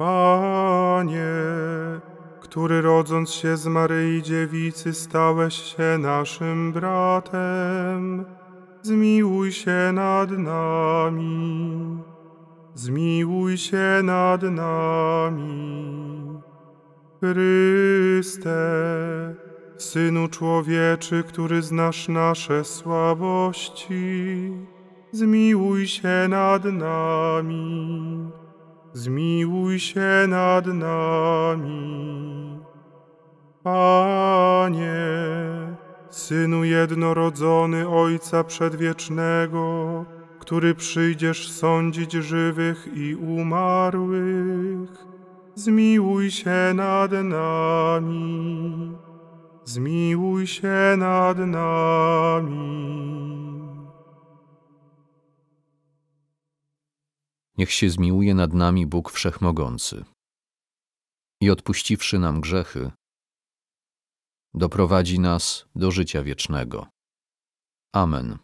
Panie, który rodząc się z Maryi Dziewicy stałeś się naszym bratem, zmiłuj się nad nami, zmiłuj się nad nami. Chryste, Synu Człowieczy, który znasz nasze słabości, zmiłuj się nad nami zmiłuj się nad nami. Panie, Synu jednorodzony Ojca Przedwiecznego, który przyjdziesz sądzić żywych i umarłych, zmiłuj się nad nami. Zmiłuj się nad nami. Niech się zmiłuje nad nami Bóg Wszechmogący i odpuściwszy nam grzechy, doprowadzi nas do życia wiecznego. Amen.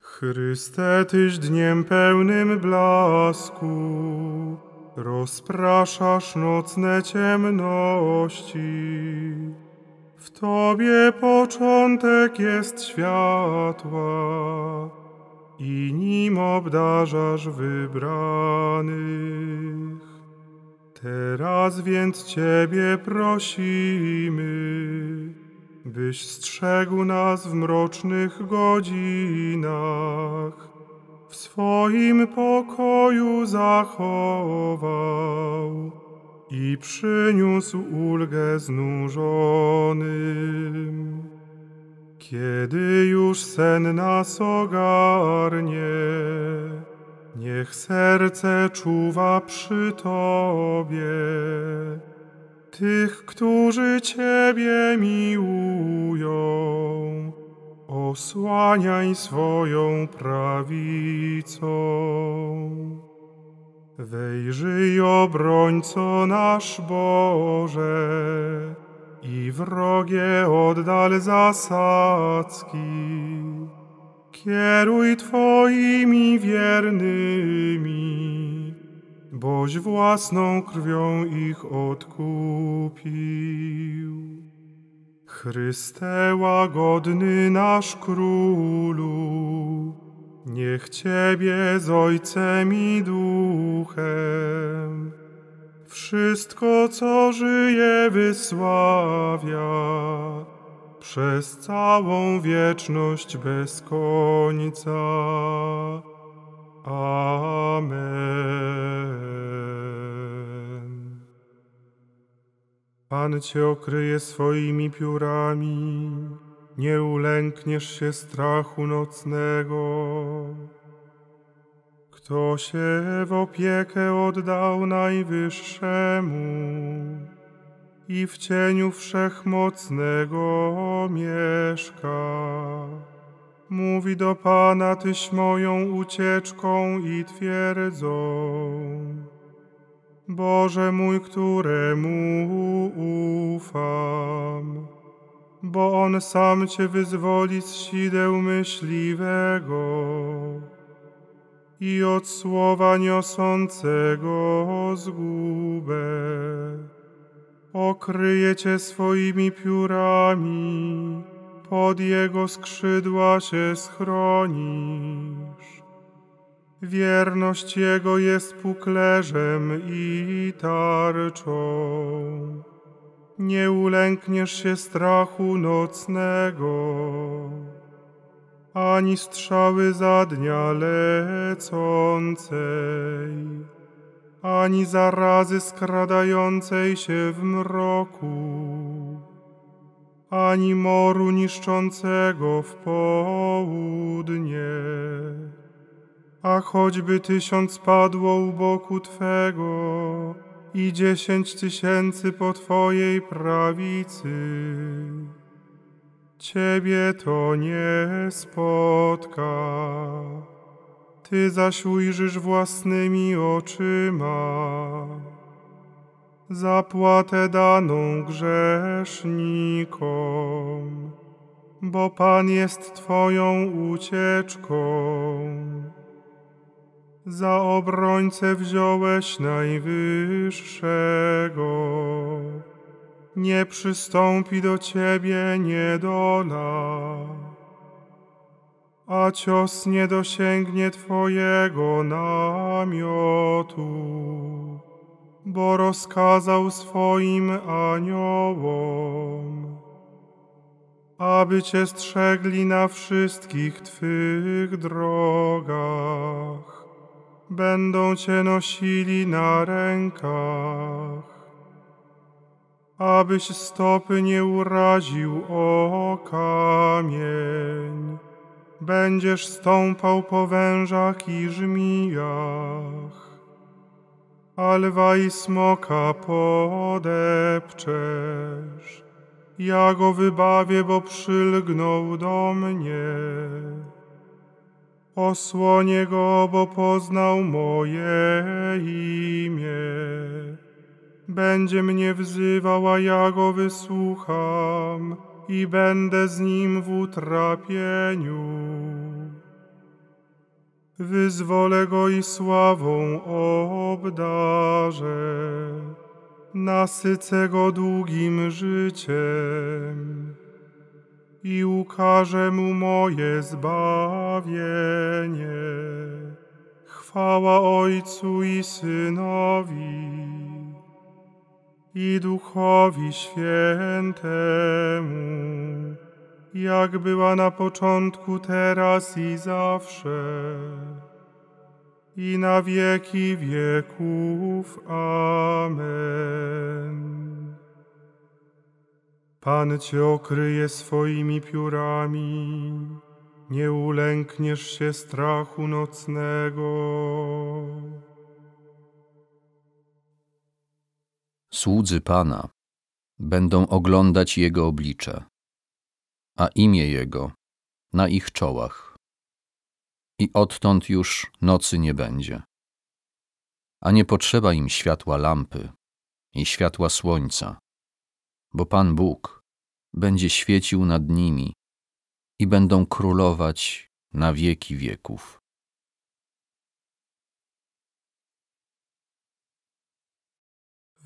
Chryste, Tyś dniem pełnym blasku, rozpraszasz nocne ciemności. W Tobie początek jest światła i nim obdarzasz wybranych. Teraz więc Ciebie prosimy, byś strzegł nas w mrocznych godzinach, w swoim pokoju zachował i przyniósł ulgę znużonym. Kiedy już sen nas ogarnie, niech serce czuwa przy Tobie. Tych, którzy Ciebie miłują, osłaniaj swoją prawicą. Wejrzyj, obrońco nasz Boże, i wrogie oddal zasadzki. Kieruj Twoimi wiernymi, boś własną krwią ich odkupił. Chryste łagodny nasz Królu, niech Ciebie z Ojcem i Duchem wszystko, co żyje, wysławia przez całą wieczność bez końca. Amen. Pan Cię okryje swoimi piórami, nie ulękniesz się strachu nocnego. Kto się w opiekę oddał Najwyższemu i w cieniu Wszechmocnego mieszka. Mówi do Pana, Tyś moją ucieczką i twierdzą. Boże mój, któremu ufam, bo On sam Cię wyzwoli z sideł myśliwego i od słowa niosącego zgubę. Okryje cię swoimi piórami, pod jego skrzydła się schronisz. Wierność jego jest puklerzem i tarczą. Nie ulękniesz się strachu nocnego ani strzały za dnia lecącej, ani zarazy skradającej się w mroku, ani moru niszczącego w południe. A choćby tysiąc padło u boku Twego i dziesięć tysięcy po Twojej prawicy, Ciebie to nie spotka. Ty zaś ujrzysz własnymi oczyma zapłatę daną grzesznikom, bo Pan jest Twoją ucieczką. Za obrońcę wziąłeś najwyższego, nie przystąpi do Ciebie niedola a cios nie dosięgnie Twojego namiotu, bo rozkazał swoim aniołom, aby Cię strzegli na wszystkich Twych drogach, będą Cię nosili na rękach, abyś stopy nie uraził o kamień będziesz stąpał po wężach i żmijach, a lwa i smoka podepczesz. Ja go wybawię, bo przylgnął do mnie. Osłonię go, bo poznał moje imię. Będzie mnie wzywał, a ja go wysłucham i będę z nim w utrapieniu. Wyzwolę go i sławą obdarzę, nasycę go długim życiem i ukażę mu moje zbawienie. Chwała Ojcu i Synowi i Duchowi Świętemu, jak była na początku, teraz i zawsze, i na wieki wieków. Amen. Pan Cię okryje swoimi piórami, nie ulękniesz się strachu nocnego. Słudzy Pana będą oglądać Jego oblicze, a imię Jego na ich czołach. I odtąd już nocy nie będzie. A nie potrzeba im światła lampy i światła słońca, bo Pan Bóg będzie świecił nad nimi i będą królować na wieki wieków.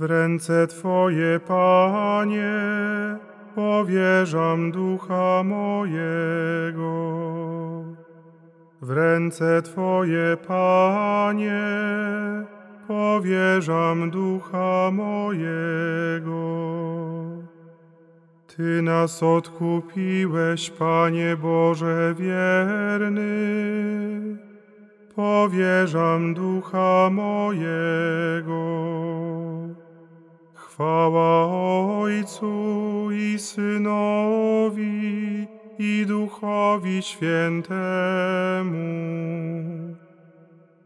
W ręce Twoje, Panie, powierzam ducha mojego. W ręce Twoje, Panie, powierzam ducha mojego. Ty nas odkupiłeś, Panie Boże wierny. Powierzam ducha mojego. Chwała Ojcu i Synowi i Duchowi Świętemu.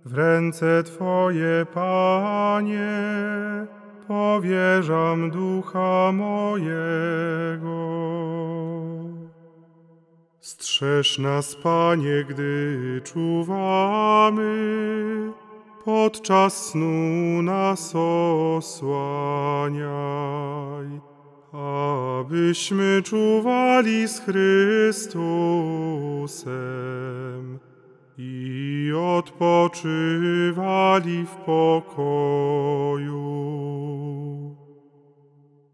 W ręce Twoje, Panie, powierzam ducha mojego. Strzeż nas, Panie, gdy czuwamy, podczas snu nas osłaniaj, abyśmy czuwali z Chrystusem i odpoczywali w pokoju.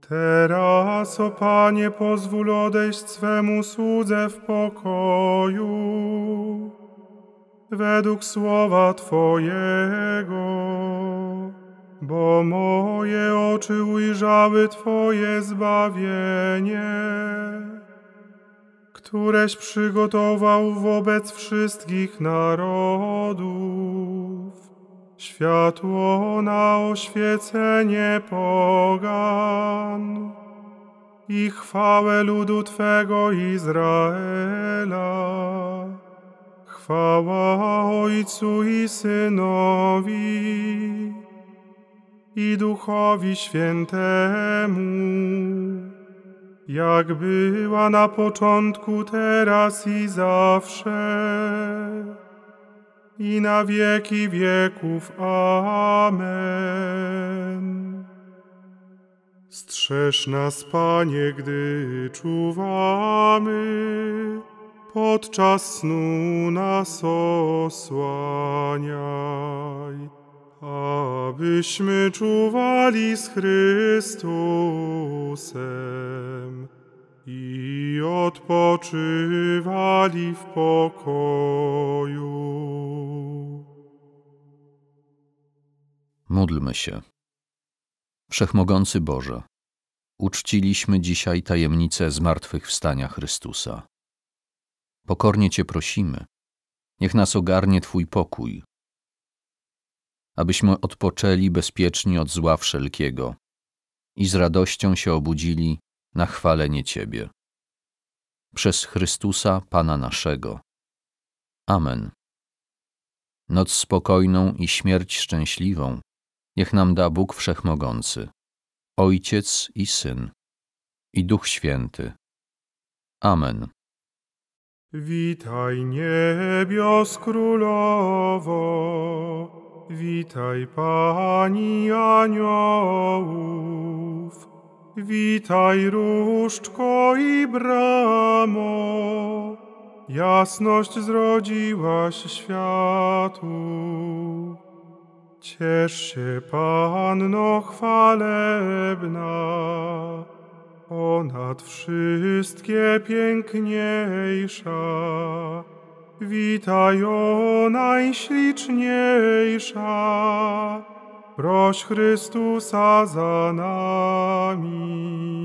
Teraz, o Panie, pozwól odejść swemu słudze w pokoju według słowa Twojego, bo moje oczy ujrzały Twoje zbawienie, któreś przygotował wobec wszystkich narodów, światło na oświecenie pogan i chwałę ludu Twego Izraela. Chwała Ojcu i Synowi i Duchowi Świętemu, jak była na początku, teraz i zawsze, i na wieki wieków. Amen. Strzeż nas, Panie, gdy czuwamy, podczas snu nas osłaniaj abyśmy czuwali z Chrystusem i odpoczywali w pokoju. Módlmy się. Wszechmogący Boże, uczciliśmy dzisiaj tajemnicę zmartwychwstania Chrystusa. Pokornie Cię prosimy, niech nas ogarnie Twój pokój, abyśmy odpoczęli bezpiecznie od zła wszelkiego i z radością się obudzili na chwalenie Ciebie. Przez Chrystusa, Pana naszego. Amen. Noc spokojną i śmierć szczęśliwą niech nam da Bóg Wszechmogący, Ojciec i Syn, i Duch Święty. Amen. Witaj niebios królowo, Witaj Pani aniołów, witaj różdżko i bramo, jasność zrodziłaś światu. Ciesz się Panno chwalebna, ponad wszystkie piękniejsza. Witaj o najśliczniejsza, proś Chrystusa za nami.